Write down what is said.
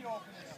Now in open